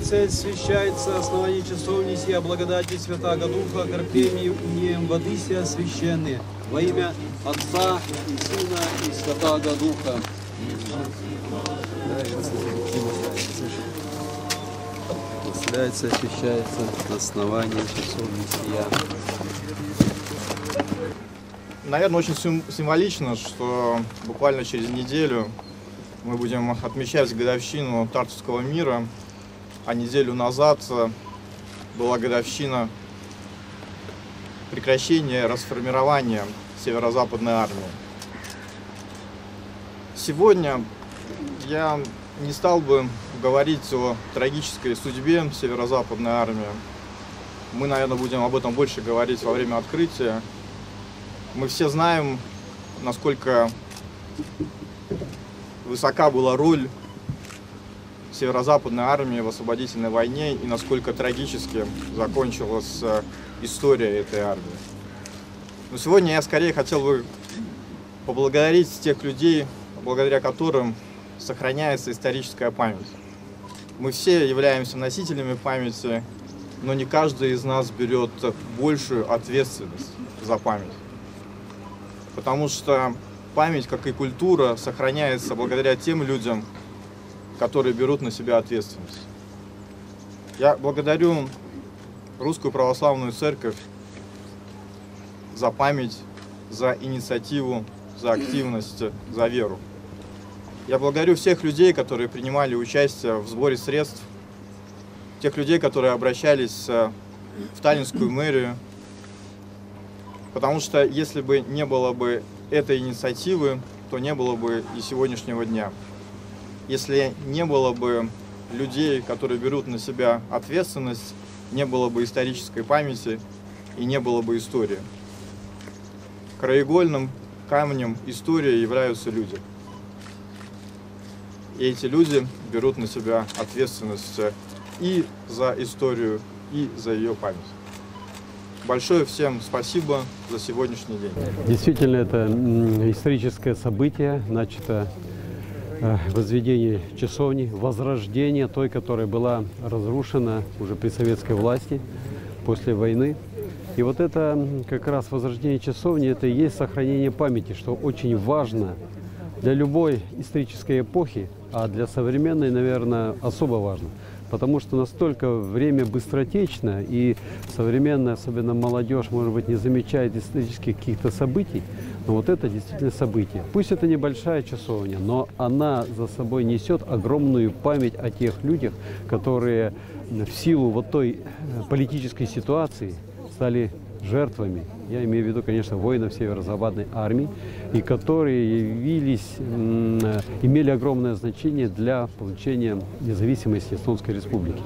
Освящается, освящается основание часовни сия благодати Святаго Духа, корпением воды сия священные. Во имя Отца и Сына и Святаго Духа. Освящается, освящается основание часовни сия. Наверное, очень сим- символично, что буквально через неделю мы будем отмечать годовщину Тартовского мира, а неделю назад э, была годовщина прекращения расформирования Северо-Западной армии. Сегодня я не стал бы говорить о трагической судьбе Северо-Западной армии. Мы, наверное, будем об этом больше говорить во время открытия. Мы все знаем, насколько высока была роль Северо-Западной армии в освободительной войне и насколько трагически закончилась э, история этой армии. Но сегодня я скорее хотел бы поблагодарить тех людей, благодаря которым сохраняется историческая память. Мы все являемся носителями памяти, но не каждый из нас берет большую ответственность за память. Потому что память, как и культура, сохраняется благодаря тем людям, которые берут на себя ответственность. Я благодарю Русскую Православную Церковь за память, за инициативу, за активность, за веру. Я благодарю всех людей, которые принимали участие в сборе средств, тех людей, которые обращались э, в Таллинскую мэрию, потому что если бы не было бы этой инициативы, то не было бы и сегодняшнего дня. Если не было бы людей, которые берут на себя ответственность, не было бы исторической памяти и не было бы истории. Краеугольным камнем истории являются люди. И эти люди берут на себя ответственность и за историю, и за ее память. Большое всем спасибо за сегодняшний день. Действительно, это историческое событие, начато возведение часовни, возрождение той, которая была разрушена уже при советской власти после войны. И вот это как раз возрождение часовни, это и есть сохранение памяти, что очень важно для любой исторической эпохи, а для современной, наверное, особо важно. Потому что настолько время быстротечно, и современная, особенно молодежь, может быть, не замечает исторических каких-то событий, но вот это действительно событие. Пусть это небольшая часовня, но она за собой несет огромную память о тех людях, которые в силу вот той э, политической ситуации стали жертвами, я имею в виду, конечно, воинов Северо-Западной армии, и которые явились, имели огромное значение для получения независимости Эстонской Республики.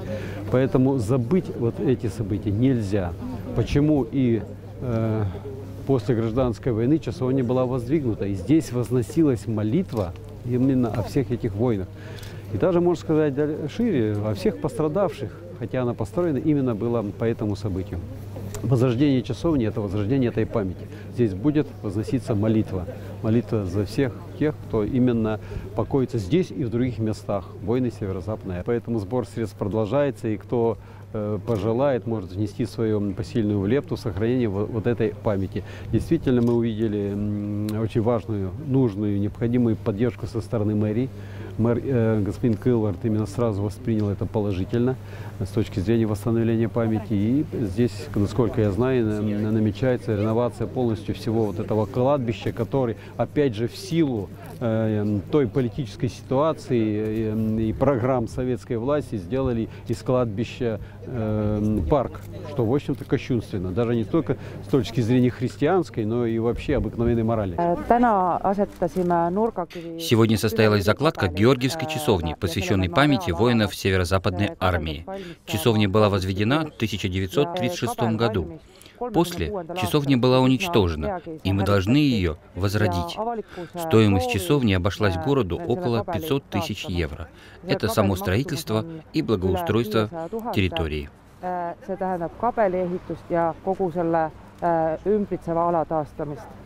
Поэтому забыть вот эти события нельзя. Почему и э, после гражданской войны часовня была воздвигнута, и здесь возносилась молитва именно о всех этих войнах. И даже, можно сказать, шире, о всех пострадавших, хотя она построена именно была по этому событию. Возрождение часовни – это возрождение этой памяти. Здесь будет возноситься молитва. Молитва за всех тех, кто именно покоится здесь и в других местах, войны северо-западной. Поэтому сбор средств продолжается, и кто э, пожелает, может внести свою посильную лепту в сохранение вот, вот этой памяти. Действительно, мы увидели очень важную, нужную, необходимую поддержку со стороны мэрии. Мэр э, господин Кылвард именно сразу воспринял это положительно с точки зрения восстановления памяти. И здесь, насколько я знаю, на- на- намечается реновация полностью всего вот этого кладбища, который, опять же, в силу э, той политической ситуации э, и программ советской власти сделали из кладбища э, парк, что, в общем-то, кощунственно. Даже не только с точки зрения христианской, но и вообще обыкновенной морали. nurgakivi Сегодня состоялась закладка Георгиевской часовни, посвященной памяти воинов Северо-Западной армии. Часовня была возведена в 1936 году. После часовня была уничтожена, и мы должны ее возродить. Стоимость часовни обошлась городу около 500 тысяч евро. Это само строительство и благоустройство территории. see tähendab kabelieehitust ja kogu selle äh, ümbritseva ala taastamist